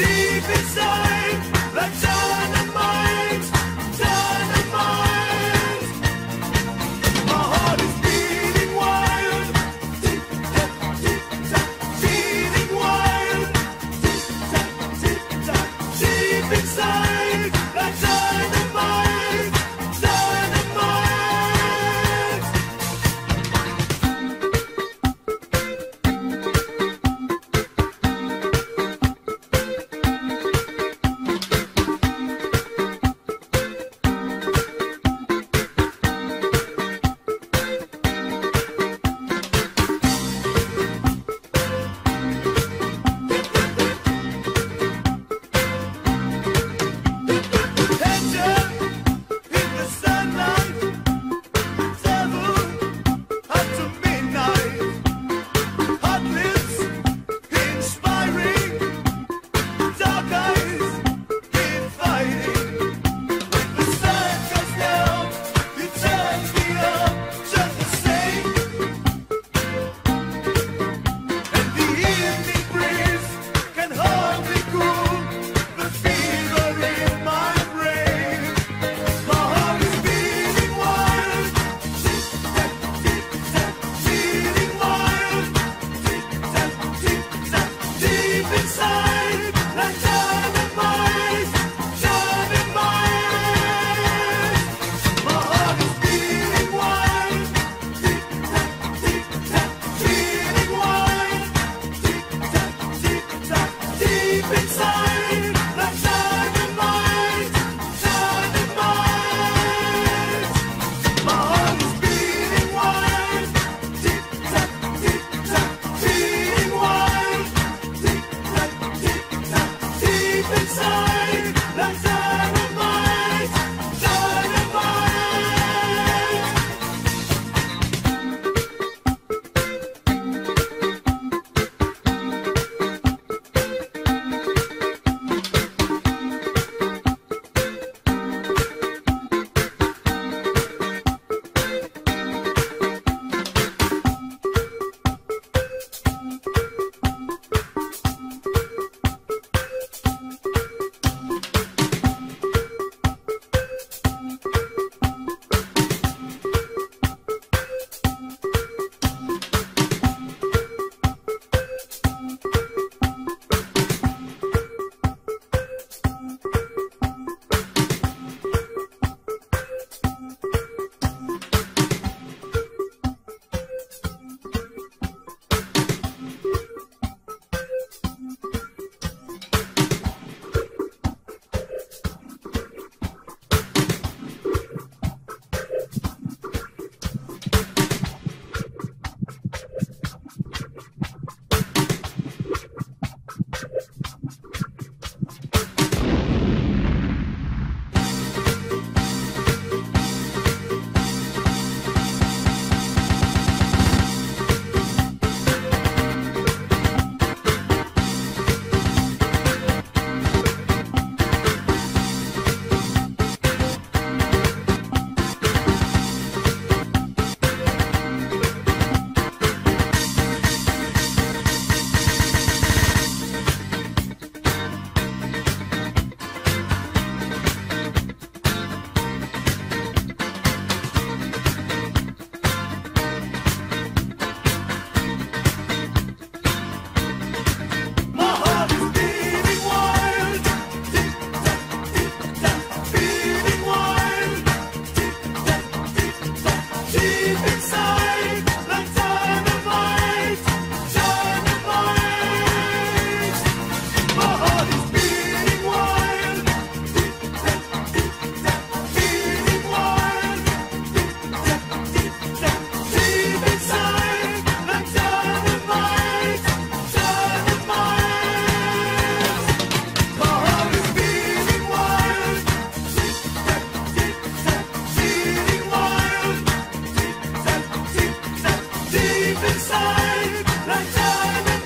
My heart is beating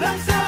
danza.